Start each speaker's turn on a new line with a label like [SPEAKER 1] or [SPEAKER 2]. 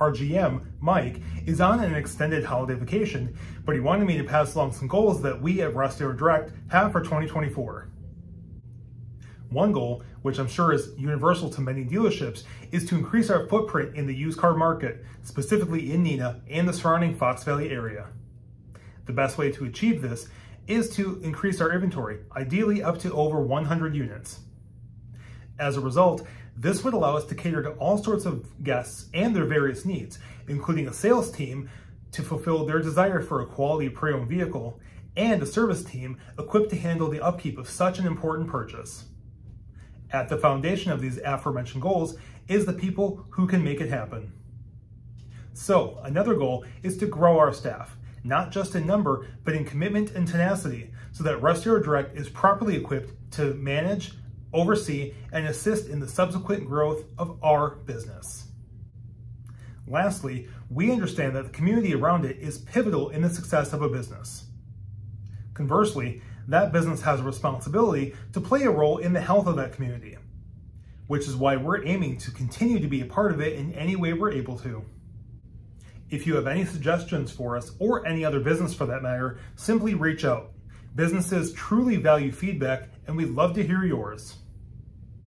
[SPEAKER 1] our GM, Mike, is on an extended holiday vacation, but he wanted me to pass along some goals that we at Dealer Direct have for 2024. One goal, which I'm sure is universal to many dealerships, is to increase our footprint in the used car market, specifically in Neenah and the surrounding Fox Valley area. The best way to achieve this is to increase our inventory, ideally up to over 100 units. As a result, this would allow us to cater to all sorts of guests and their various needs, including a sales team to fulfill their desire for a quality pre-owned vehicle, and a service team equipped to handle the upkeep of such an important purchase. At the foundation of these aforementioned goals is the people who can make it happen. So, another goal is to grow our staff, not just in number, but in commitment and tenacity, so that Dealer Direct is properly equipped to manage, oversee, and assist in the subsequent growth of our business. Lastly, we understand that the community around it is pivotal in the success of a business. Conversely, that business has a responsibility to play a role in the health of that community, which is why we're aiming to continue to be a part of it in any way we're able to. If you have any suggestions for us, or any other business for that matter, simply reach out. Businesses truly value feedback, and we'd love to hear yours.